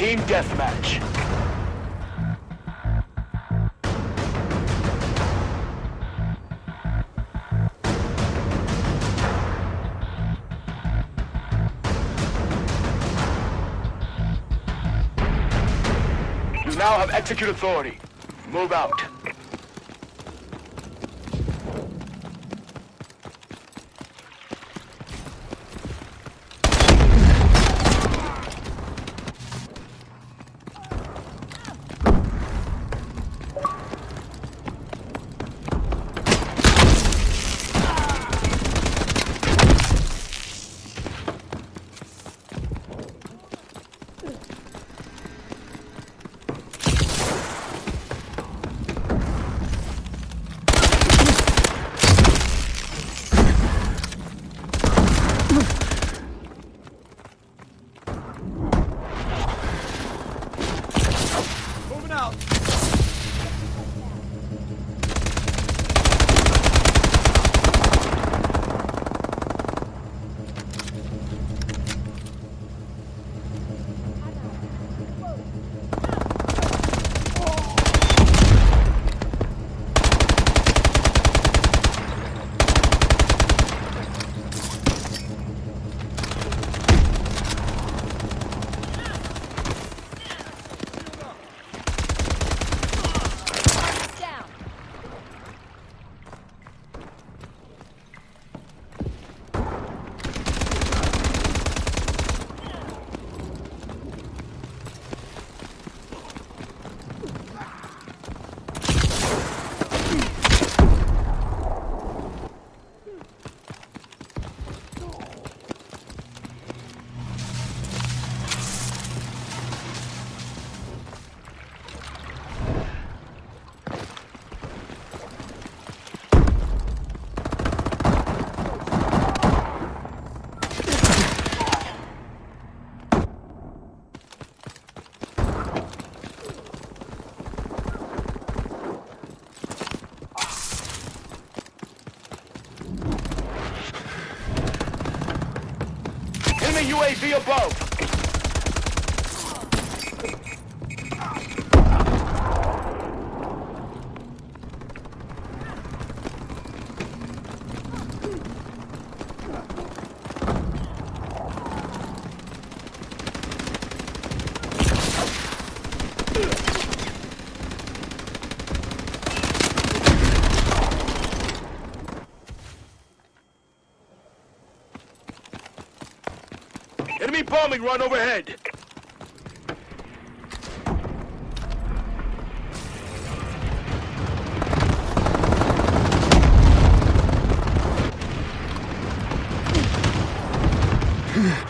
Team deathmatch. You now have execute authority. Move out. Out. UAV above. bombing run overhead. Hmm.